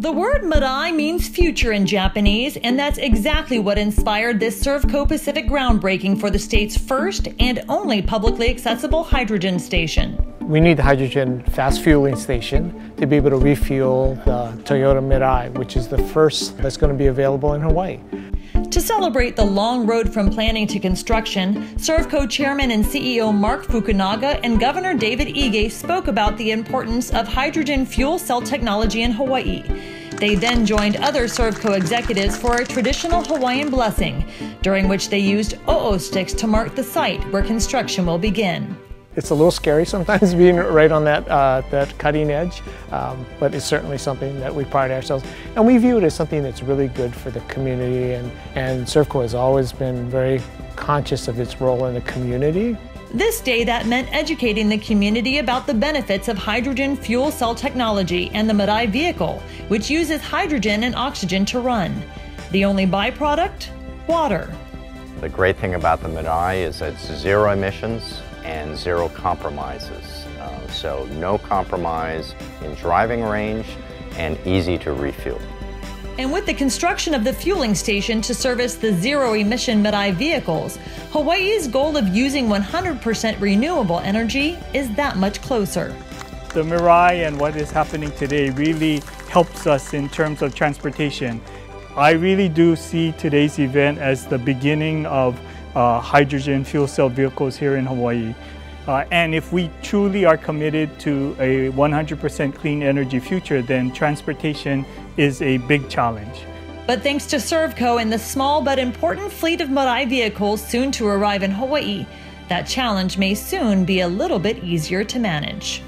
The word Mirai means future in Japanese, and that's exactly what inspired this Servco Pacific groundbreaking for the state's first and only publicly accessible hydrogen station. We need the hydrogen fast fueling station to be able to refuel the Toyota Mirai, which is the first that's going to be available in Hawaii. To celebrate the long road from planning to construction, Servco Chairman and CEO Mark Fukunaga and Governor David Ige spoke about the importance of hydrogen fuel cell technology in Hawaii. They then joined other Servco executives for a traditional Hawaiian blessing, during which they used o'o sticks to mark the site where construction will begin. It's a little scary sometimes being right on that, uh, that cutting edge, um, but it's certainly something that we pride ourselves. And we view it as something that's really good for the community, and, and Servco has always been very conscious of its role in the community. This day, that meant educating the community about the benefits of hydrogen fuel cell technology and the Mirai vehicle, which uses hydrogen and oxygen to run. The only byproduct? Water. The great thing about the Mirai is it's zero emissions, and zero compromises. Uh, so no compromise in driving range and easy to refuel. And with the construction of the fueling station to service the zero emission Mirai vehicles, Hawaii's goal of using 100% renewable energy is that much closer. The Mirai and what is happening today really helps us in terms of transportation. I really do see today's event as the beginning of uh, hydrogen fuel cell vehicles here in Hawaii. Uh, and if we truly are committed to a 100% clean energy future, then transportation is a big challenge. But thanks to Servco and the small but important fleet of Mirai vehicles soon to arrive in Hawaii, that challenge may soon be a little bit easier to manage.